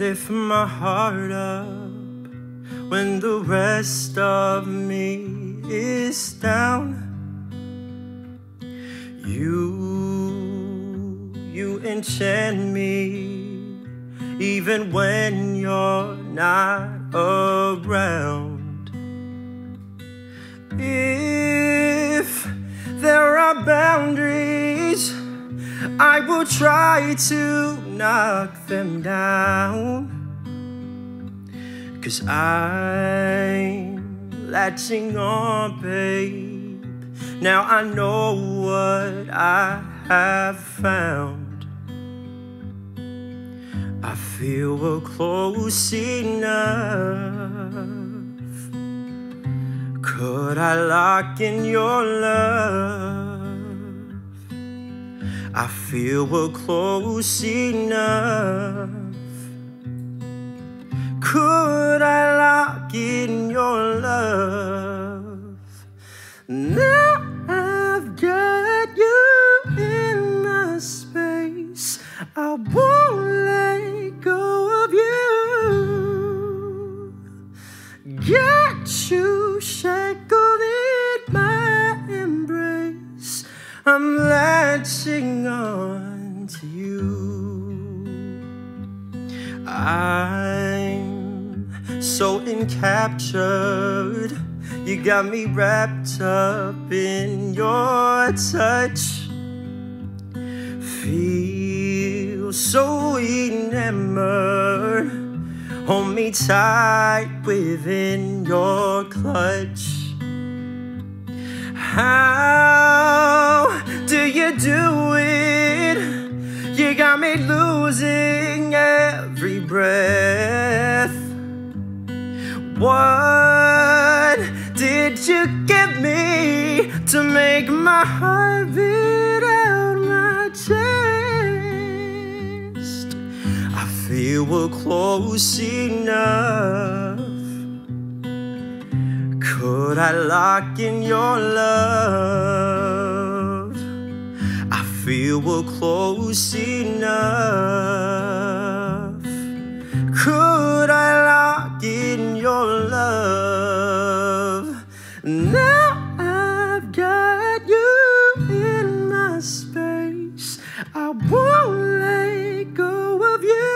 lift my heart up when the rest of me is down. You, you enchant me even when you're not around. If there are boundaries, I will try to knock them down. Cause I'm latching on, babe. Now I know what I have found. I feel we're close enough. Could I lock in your love? I feel we're close enough. Could I lock in your love? Now I've got you in my space. I won't let go of you. Got you I'm latching on to you. I'm so encaptured. You got me wrapped up in your touch. Feel so enamored. Hold me tight within your clutch. How breath. What did you give me to make my heart beat out my chest? I feel we're close enough. Could I lock in your love? I feel we're close enough. I won't let go of you.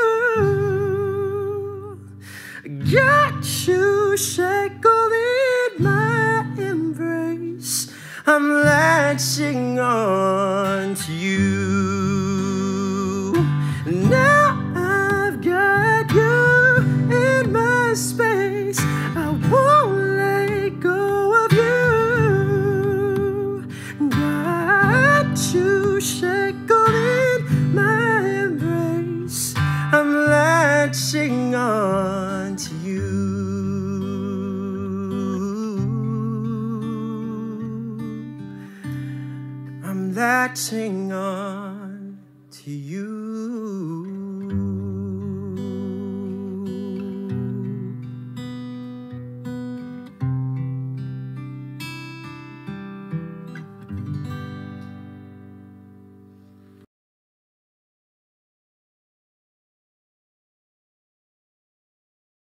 Got you shackled in my embrace. I'm latching on to you. catching on to you.